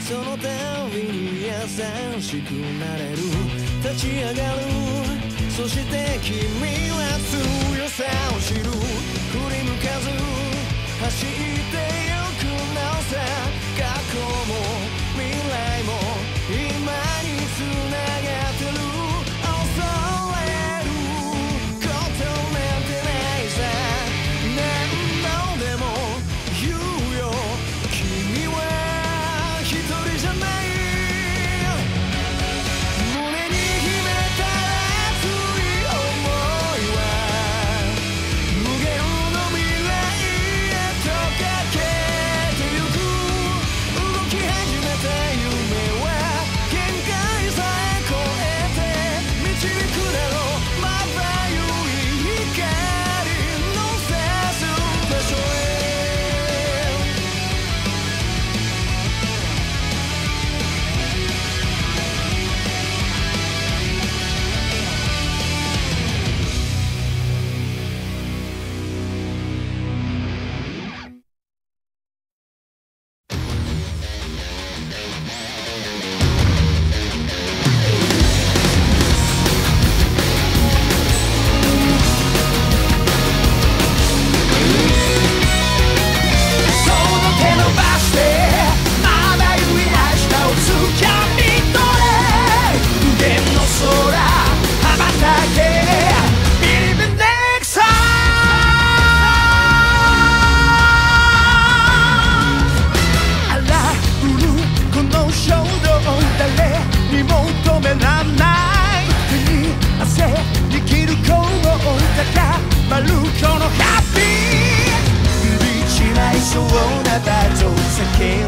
そのたびに優しくなれる。立ち上がる。そして君は強さを知る。今日のハッピー。ビーないそうなだと叫ぶ。